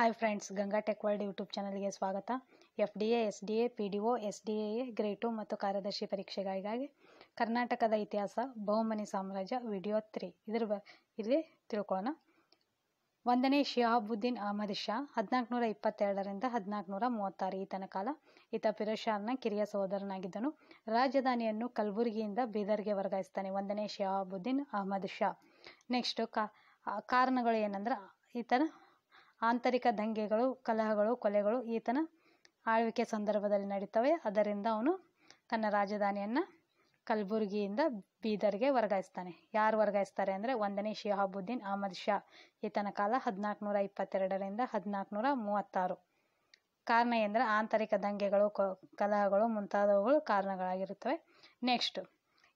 Hi friends Ganga tech world YouTube ಚಾನಲ್ಗೆ ಸ್ವಾಗತ. F D A S D A P D O S D A grade two ಮತ್ತು ಕಾರ್ಯದರ್ಶಿ ಪರೀಕ್ಷೆಗಳಿಗಾಗಿ ಕರ್ನಾಟಕದ ಇತಿಹಾಸ, ಬಹುಮನಿ ಸಾಮ್ರಾಜ್ಯ ವಿಡಿಯೋ ತ್ರೀ ಇದ್ರ ಬ ಇಲ್ಲಿ ತಿಳ್ಕೊಳ್ಳೋಣ. ಒಂದನೇ ಶಿಹಾಬುದ್ದೀನ್ ಅಹಮದ್ ಶಾ, ಹದಿನಾಲ್ಕುನೂರ ಇಪ್ಪತ್ತೆರಡರಿಂದ ಹದಿನಾಲ್ಕುನೂರ ಮೂವತ್ತಾರು. ಈತನ ಕಾಲ ಈತ ಫಿರೋಜ್ ಶಾಹನ ಕಿರಿಯ ಸಹೋದರನಾಗಿದ್ದನು. ರಾಜಧಾನಿಯನ್ನು ಕಲಬುರಗಿಯಿಂದ ಬೀದರ್ಗೆ ವರ್ಗಾಯಿಸ್ತಾನೆ. ಒಂದನೇ ಶಿಹಾಬುದ್ದೀನ್ ಅಹಮದ್ ಶಾ. ನೆಕ್ಸ್ಟು ಕಾರಣಗಳು ಏನಂದ್ರೆ ಈತನ ಆಂತರಿಕ ದಂಗೆಗಳು, ಕಲಹಗಳು, ಕೊಲೆಗಳು ಈತನ ಆಳ್ವಿಕೆ ಸಂದರ್ಭದಲ್ಲಿ ನಡೀತವೆ. ಅದರಿಂದ ಅವನು ತನ್ನ ರಾಜಧಾನಿಯನ್ನು ಕಲಬುರಗಿಯಿಂದ ಬೀದರ್ಗೆ ವರ್ಗಾಯಿಸ್ತಾನೆ. ಯಾರು ವರ್ಗಾಯಿಸ್ತಾರೆ ಅಂದರೆ ಒಂದನೇ ಶಿಹಾಬುದ್ದೀನ್ ಅಹಮದ್ ಶಾ. ಈತನ ಕಾಲ ಹದಿನಾಲ್ಕುನೂರ ಇಪ್ಪತ್ತೆರಡರಿಂದ ಹದಿನಾಲ್ಕುನೂರ ಮೂವತ್ತಾರು ಕಾರಣ ಎಂದರೆ ಆಂತರಿಕ ದಂಗೆಗಳು ಕಲಹಗಳು ಮುಂತಾದವುಗಳು ಕಾರಣಗಳಾಗಿರುತ್ತವೆ. ನೆಕ್ಸ್ಟ್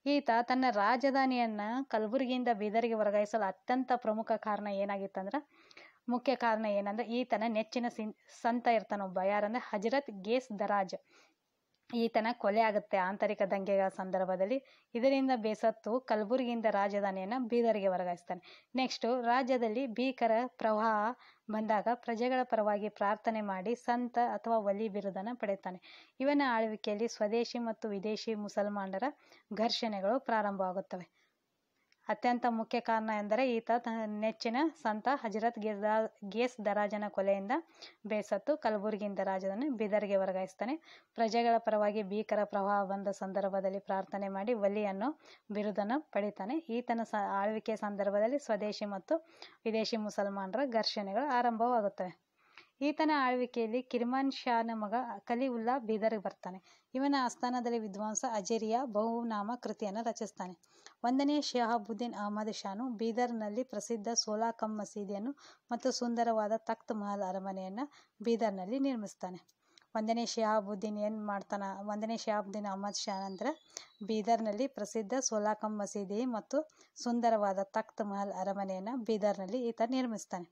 ಈತ ತನ್ನ ರಾಜಧಾನಿಯನ್ನು ಕಲಬುರಗಿಯಿಂದ ಬೀದರ್ಗೆ ವರ್ಗಾಯಿಸಲು ಅತ್ಯಂತ ಪ್ರಮುಖ ಕಾರಣ ಏನಾಗಿತ್ತಂದ್ರೆ ಮುಖ್ಯ ಕಾರಣ ಏನಂದ್ರೆ, ಈತನ ನೆಚ್ಚಿನ ಸಂತ ಇರ್ತಾನೊಬ್ಬ ಯಾರಂದ್ರೆ, ಹಜರತ್ ಗೇಸ್ ದರಾಜ್. ಈತನ ಕೊಲೆ ಆಗುತ್ತೆ ಆಂತರಿಕ ದಂಗೆಗಳ ಸಂದರ್ಭದಲ್ಲಿ. ಇದರಿಂದ ಬೇಸತ್ತು ಕಲಬುರಗಿಯಿಂದ ರಾಜಧಾನಿಯನ್ನು ಬೀದರ್ಗೆ ವರ್ಗಾಯಿಸ್ತಾನೆ. ನೆಕ್ಸ್ಟು, ರಾಜ್ಯದಲ್ಲಿ ಭೀಕರ ಪ್ರವಾಹ ಬಂದಾಗ ಪ್ರಜೆಗಳ ಪರವಾಗಿ ಪ್ರಾರ್ಥನೆ ಮಾಡಿ ಸಂತ ಅಥವಾ ವಲಿ ಬಿರುದನ್ನು ಪಡೆಯುತ್ತಾನೆ. ಇವನ ಆಳ್ವಿಕೆಯಲ್ಲಿ ಸ್ವದೇಶಿ ಮತ್ತು ವಿದೇಶಿ ಮುಸಲ್ಮಾನರ ಘರ್ಷಣೆಗಳು ಪ್ರಾರಂಭವಾಗುತ್ತವೆ. ಅತ್ಯಂತ ಮುಖ್ಯ ಕಾರಣ ಎಂದರೆ ಈತ ನೆಚ್ಚಿನ ಸಂತ ಹಜರತ್ ಗಿರ್ದಾ, ಗೇಸ್ ದರಾಜನ ಕೊಲೆಯಿಂದ ಬೇಸತ್ತು ಕಲಬುರಗಿಯಿಂದ ರಾಜನನ್ನು ಬೀದರ್ಗೆ ವರ್ಗಾಯಿಸ್ತಾನೆ. ಪ್ರಜೆಗಳ ಪರವಾಗಿ ಭೀಕರ ಪ್ರವಾಹ ಬಂದ ಸಂದರ್ಭದಲ್ಲಿ ಪ್ರಾರ್ಥನೆ ಮಾಡಿ ವಲಿಯನ್ನು ಬಿರುದನ್ನು ಪಡಿತಾನೆ. ಈತನ ಸ ಆಳ್ವಿಕೆ ಸಂದರ್ಭದಲ್ಲಿ ಸ್ವದೇಶಿ ಮತ್ತು ವಿದೇಶಿ ಮುಸಲ್ಮಾನರ ಘರ್ಷಣೆಗಳು ಆರಂಭವಾಗುತ್ತವೆ. ಈತನ ಆಳ್ವಿಕೆಯಲ್ಲಿ ಕಿರ್ಮಾನ್ ಶಾನ ಮಗ ಕಲಿವುಲ್ಲಾ ಬೀದರ್ಗೆ ಬರ್ತಾನೆ. ಇವನ ಆಸ್ಥಾನದಲ್ಲಿ ವಿದ್ವಾಂಸ ಅಜೇರಿಯ ಬಹುನಾಮ ಕೃತಿಯನ್ನು ರಚಿಸ್ತಾನೆ. ಒಂದನೇ ಶಹಾಬುದ್ದೀನ್ ಅಹಮದ್ ಶಾನು ಬೀದರ್ನಲ್ಲಿ ಪ್ರಸಿದ್ಧ ಸೋಲಾಕಂ ಮಸೀದಿಯನ್ನು ಮತ್ತು ಸುಂದರವಾದ ತಖ್ತ್ ಮಹಲ್ ಅರಮನೆಯನ್ನು ಬೀದರ್ನಲ್ಲಿ ನಿರ್ಮಿಸ್ತಾನೆ. ಒಂದನೇ ಶಹಾಬುದ್ದೀನ್ ಏನು ಮಾಡ್ತಾನ, ಒಂದನೇ ಶಹಾಬುದ್ದೀನ್ ಅಹಮದ್ ಶಾ ಅಂದ್ರೆ ಬೀದರ್ನಲ್ಲಿ ಪ್ರಸಿದ್ಧ ಸೋಲಾಕಂ ಮಸೀದಿ ಮತ್ತು ಸುಂದರವಾದ ತಖ್ತ್ ಮಹಲ್ ಅರಮನೆಯನ್ನು ಬೀದರ್ನಲ್ಲಿ ಈತ ನಿರ್ಮಿಸ್ತಾನೆ.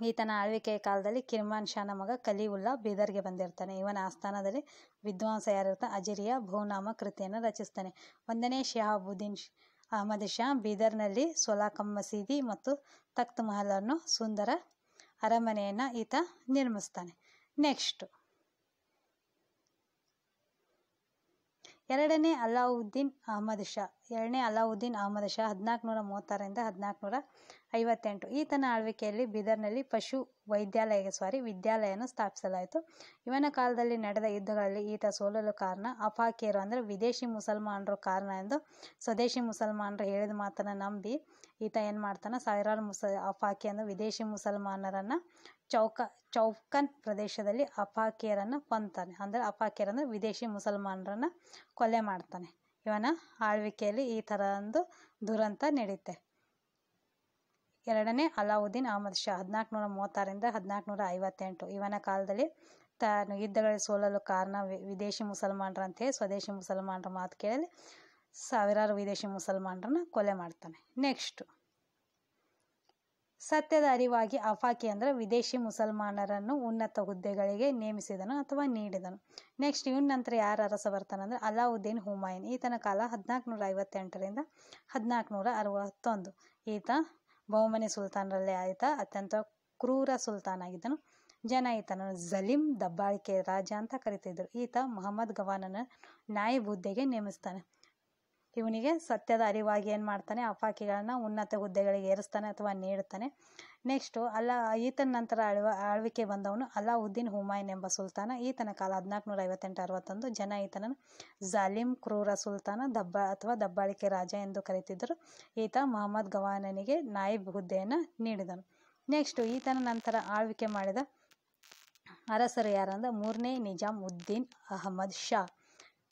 ಈತನ ಆಳ್ವಿಕೆಯ ಕಾಲದಲ್ಲಿ ಕಿರ್ಮಾನ್ ಶಾನ ಮಗ ಕಲಿವುಲ್ಲಾ ಬೀದರ್ಗೆ ಬಂದಿರ್ತಾನೆ. ಇವನ ಆಸ್ಥಾನದಲ್ಲಿ ವಿದ್ವಾಂಸ ಯಾರಿರ್ತಾನೆ ಅಜರಿಯಾ ಬಹುನಾಮ ಕೃತಿಯನ್ನು ರಚಿಸ್ತಾನೆ. ಒಂದನೇ ಶಹಾಬುದ್ದೀನ್ ಅಹಮದ್ ಶಾ ಬೀದರ್ನಲ್ಲಿ ಸೊಲಾಕಂ ಮಸೀದಿ ಮತ್ತು ತಖ್ತ್ ಮಹಲ್ ಅನ್ನು ಸುಂದರ ಅರಮನೆಯನ್ನು ಈತ ನಿರ್ಮಿಸ್ತಾನೆ. ನೆಕ್ಸ್ಟ್ ಎರಡನೇ ಅಲಾವುದ್ದೀನ್ ಅಹಮದ್ ಶಾ, ಎರಡನೇ ಅಲಾವುದ್ದೀನ್ ಅಹಮದ್ ಶಾ ಹದಿನಾಲ್ಕುನೂರ ಮೂವತ್ತಾರರಿಂದ ಹದಿನಾಲ್ಕುನೂರ ಐವತ್ತೆಂಟು. ಈತನ ಆಳ್ವಿಕೆಯಲ್ಲಿ ಬೀದರ್ನಲ್ಲಿ ಪಶು ವೈದ್ಯಾಲಯ ಸಾರಿ ವಿದ್ಯಾಲಯವನ್ನು ಸ್ಥಾಪಿಸಲಾಯಿತು. ಇವನ ಕಾಲದಲ್ಲಿ ನಡೆದ ಯುದ್ಧಗಳಲ್ಲಿ ಈತ ಸೋಲಲು ಕಾರಣ ಅಫಾಕಿಯರು ಅಂದರೆ ವಿದೇಶಿ ಮುಸಲ್ಮಾನರು ಕಾರಣ ಎಂದು ಸ್ವದೇಶಿ ಮುಸಲ್ಮಾನರು ಹೇಳಿದ ಮಾತನ್ನು ನಂಬಿ ಈತ ಏನು ಮಾಡ್ತಾನೆ? ಸಾವಿರಾರು ಮುಸ ಅಫಾಕಿ ಅಂದರೆ ವಿದೇಶಿ ಮುಸಲ್ಮಾನರನ್ನು ಚೌಕ, ಚೌಕನ್ ಪ್ರದೇಶದಲ್ಲಿ ಅಪಾಕಿಯರನ್ನು ಕೊಂತಾನೆ ಅಂದರೆ ಅಫಾಕಿಯರ್ ಅಂದರೆ ವಿದೇಶಿ ಮುಸಲ್ಮಾನರನ್ನು ಕೊಲೆ ಮಾಡ್ತಾನೆ. ಇವನ ಆಳ್ವಿಕೆಯಲ್ಲಿ ಈ ಥರ ಒಂದು ದುರಂತ ನಡೆಯುತ್ತೆ ಎರಡನೇ ಅಲಾವುದ್ದೀನ್ ಅಹಮದ್ ಶಾ, ಹದಿನಾಲ್ಕುನೂರ ಮೂವತ್ತಾರರಿಂದ ಹದಿನಾಲ್ಕುನೂರ ಐವತ್ತೆಂಟು. ಇವನ ಕಾಲದಲ್ಲಿ ತಾನು ಯುದ್ಧಗಳಿಗೆ ಸೋಲಲು ಕಾರಣ ವಿದೇಶಿ ಮುಸಲ್ಮಾನರಂತೆಯೇ ಸ್ವದೇಶಿ ಮುಸಲ್ಮಾನರ ಮಾತು ಕೇಳಿ ಸಾವಿರಾರು ವಿದೇಶಿ ಮುಸಲ್ಮಾನರನ್ನ ಕೊಲೆ ಮಾಡ್ತಾನೆ. ನೆಕ್ಸ್ಟ್ ಸತ್ಯದ ಅರಿವಾಗಿ ಅಫಾಕಿ ಅಂದರೆ ವಿದೇಶಿ ಮುಸಲ್ಮಾನರನ್ನು ಉನ್ನತ ಹುದ್ದೆಗಳಿಗೆ ನೇಮಿಸಿದನು ಅಥವಾ ನೀಡಿದನು. ನೆಕ್ಸ್ಟ್ ಇವನ ನಂತರ ಯಾರು ಅರಸ ಬರ್ತಾನಂದ್ರೆ ಅಲಾವುದ್ದೀನ್ ಹುಮಾಯೂನ್ ಈತನ ಕಾಲ ಹದಿನಾಲ್ಕುನೂರ ಐವತ್ತೆಂಟರಿಂದ ಹದಿನಾಲ್ಕುನೂರ ಅರವತ್ತೊಂದು ಈತ ಬಹುಮನಿ ಸುಲ್ತಾನರಲ್ಲೇ ಆಯಿತ. ಅತ್ಯಂತ ಕ್ರೂರ ಸುಲ್ತಾನ್ ಆಗಿದ್ದನು ಜನ ಈತನನ್ನು ಜಲೀಂ ದಬ್ಬಾಳಿಕೆ ರಾಜ ಅಂತ ಕರಿತಿದ್ರು. ಈತ ಮೊಹಮ್ಮದ್ ಗವಾನನ ನಾಯಿಬ್ ಹುದ್ದೆಗೆ ನೇಮಿಸ್ತಾನೆ. ಇವನಿಗೆ ಸತ್ಯದ ಅರಿವಾಗಿ ಏನು ಮಾಡ್ತಾನೆ ಅಫಾಕಿಗಳನ್ನ ಉನ್ನತ ಹುದ್ದೆಗಳಿಗೆ ಏರಿಸ್ತಾನೆ ಅಥವಾ ನೀಡುತ್ತಾನೆ ನೆಕ್ಸ್ಟು ಅಲ್ಲ, ಈತನ ನಂತರ ಆಳ್ವ, ಆಳ್ವಿಕೆ ಬಂದವನು ಅಲಾವುದ್ದೀನ್ ಹುಮಾಯನ್ ಎಂಬ ಸುಲ್ತಾನ. ಈತನ ಕಾಲ ಹದಿನಾಲ್ಕುನೂರ ಐವತ್ತೆಂಟು ಅರವತ್ತೊಂದು ಜನ ಈತನನ್ನು ಜಾಲಿಂ ಕ್ರೂರ ಸುಲ್ತಾನ, ದಬ್ಬ ಅಥವಾ ದಬ್ಬಾಳಿಕೆ ರಾಜ ಎಂದು ಕರೀತಿದ್ದರು. ಈತ ಮೊಹಮ್ಮದ್ ಗವಾನನಿಗೆ ನಾಯಿಬ್ ಹುದ್ದೆಯನ್ನು ನೀಡಿದನು. ನೆಕ್ಸ್ಟು ಈತನ ನಂತರ ಆಳ್ವಿಕೆ ಮಾಡಿದ ಅರಸರು ಯಾರಂದ್ರೆ, ಮೂರನೇ ನಿಜಾಮ್ ಉದ್ದೀನ್ ಅಹಮದ್ ಶಾ.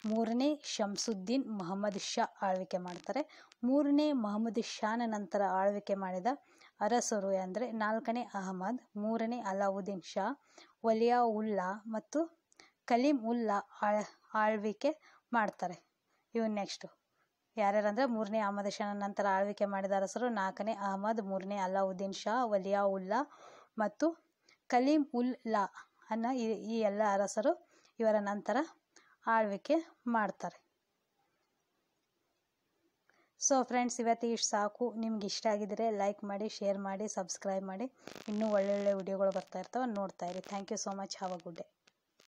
ಮೂರನೇ ಶಂಸುದ್ದೀನ್ ಮೊಹಮ್ಮದ್ ಶಾ ಆಳ್ವಿಕೆ ಮಾಡ್ತಾರೆ. ಮೂರನೇ ಮೊಹಮ್ಮದ್ ಶಾನ ನಂತರ ಆಳ್ವಿಕೆ ಮಾಡಿದ ಅರಸರು ಅಂದರೆ ನಾಲ್ಕನೇ ಅಹಮದ್, ಮೂರನೇ ಅಲಾವುದ್ದೀನ್ ಶಾ ವಲಿಯಾ ಉಲ್ಲಾ ಮತ್ತು ಕಲೀಂ ಉಲ್ಲಾ ಆಳ್, ಆಳ್ವಿಕೆ ಮಾಡ್ತಾರೆ. ಇವು ನೆಕ್ಸ್ಟು ಯಾರ್ಯಾರಂದ್ರೆ ಮೂರನೇ ಅಹಮದ್ ಶಾನ ನಂತರ ಆಳ್ವಿಕೆ ಮಾಡಿದ ಅರಸರು ನಾಲ್ಕನೇ ಅಹಮದ್, ಮೂರನೇ ಅಲಾವುದ್ದೀನ್ ಶಾ ವಲಿಯಾ ಉಲ್ಲಾ ಮತ್ತು ಕಲೀಂ ಉಲ್ ಲಾ ಅನ್ನೋ ಈ ಎಲ್ಲ ಅರಸರು ಇವರ ನಂತರ ಆಳ್ವಿಕೆ ಮಾಡ್ತಾರೆ. ಸೊ ಫ್ರೆಂಡ್ಸ್ ಇವತ್ತು ಇಷ್ಟು ಸಾಕು. ನಿಮ್ಗೆ ಇಷ್ಟ ಆಗಿದ್ರೆ ಲೈಕ್ ಮಾಡಿ ಶೇರ್ ಮಾಡಿ ಸಬ್ಸ್ಕ್ರೈಬ್ ಮಾಡಿ. ಇನ್ನೂ ಒಳ್ಳೊಳ್ಳೆ ವಿಡಿಯೋಗಳು ಬರ್ತಾ ಇರ್ತವೆ ನೋಡ್ತಾ ಇರಿ. Thank you so much have a good day